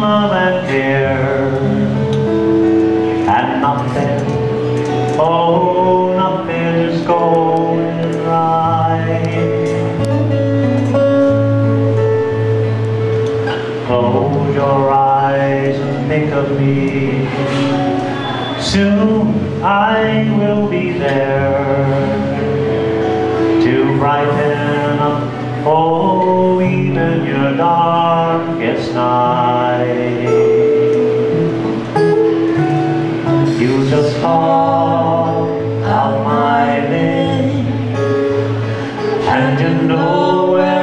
love and care, and nothing, oh, nothing is going right. Close your eyes and think of me. Soon I will be there You just call out my name, and you know wherever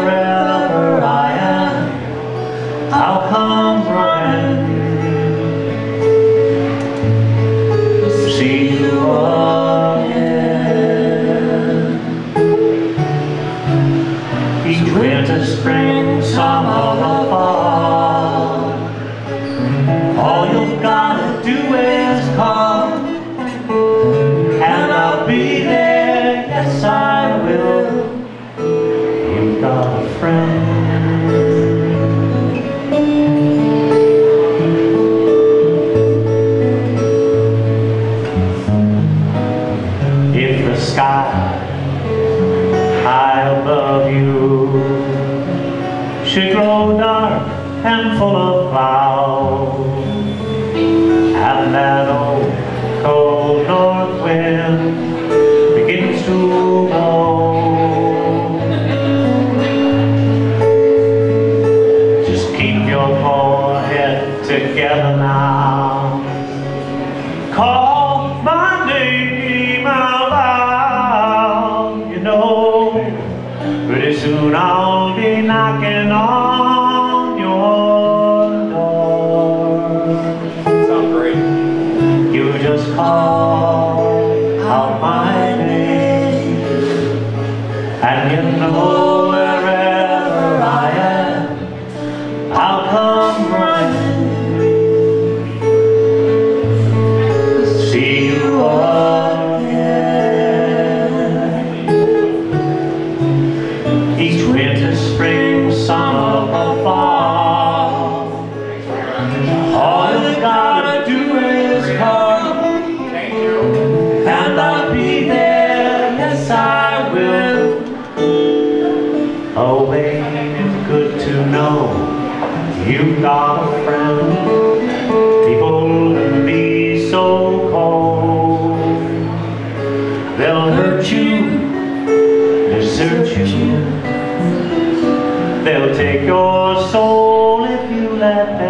full of clouds, and that old cold north wind begins to blow, just keep your forehead together now. Call my and you you've got a friend. People can be so cold. They'll hurt you, desert you. They'll take your soul if you let them.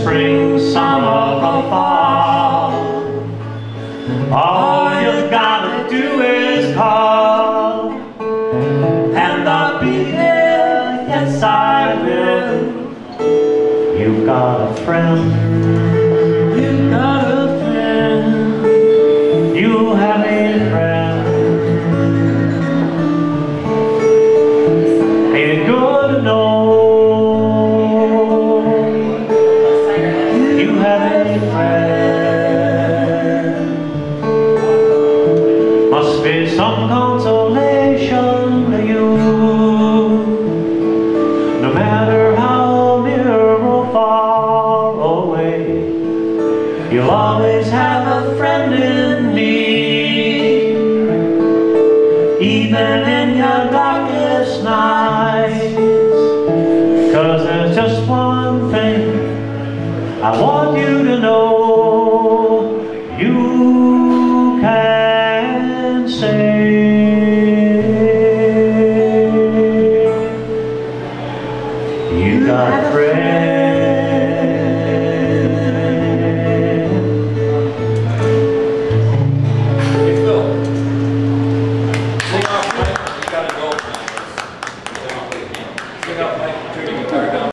Spring, summer, or fall. All you've gotta do is call, and I'll be there. Yes, I will. You've got a friend. In me. Even in your darkest nights. Cause there's just one thing I want you to know.